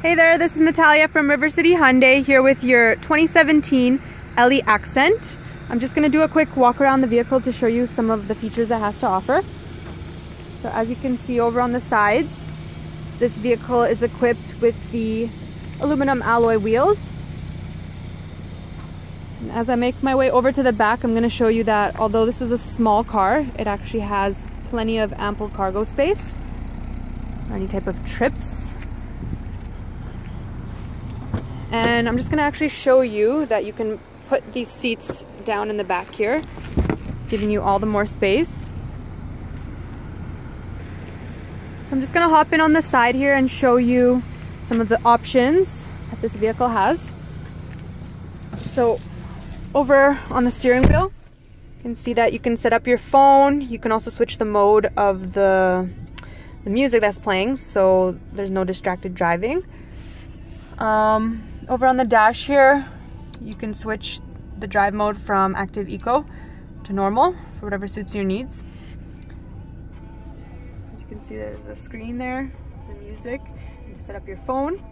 Hey there, this is Natalia from River City Hyundai here with your 2017 LE Accent. I'm just going to do a quick walk around the vehicle to show you some of the features it has to offer. So as you can see over on the sides, this vehicle is equipped with the aluminum alloy wheels. And as I make my way over to the back, I'm going to show you that although this is a small car, it actually has plenty of ample cargo space or any type of trips and I'm just gonna actually show you that you can put these seats down in the back here, giving you all the more space. So I'm just gonna hop in on the side here and show you some of the options that this vehicle has. So over on the steering wheel, you can see that you can set up your phone. You can also switch the mode of the, the music that's playing so there's no distracted driving. Um, over on the dash here, you can switch the drive mode from active eco to normal for whatever suits your needs. you can see there's a screen there, the music. You set up your phone.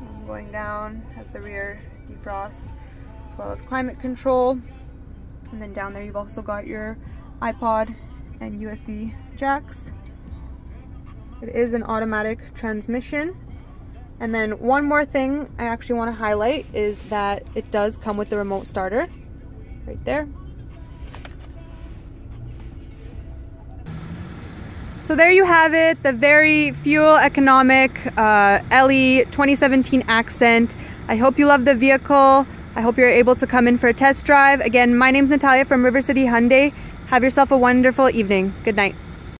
And going down has the rear defrost as well as climate control. And then down there you've also got your iPod and USB jacks. It is an automatic transmission. And then one more thing I actually want to highlight is that it does come with the remote starter right there. So there you have it, the very fuel economic uh, LE 2017 Accent. I hope you love the vehicle. I hope you're able to come in for a test drive. Again, my name's Natalia from River City Hyundai. Have yourself a wonderful evening. Good night.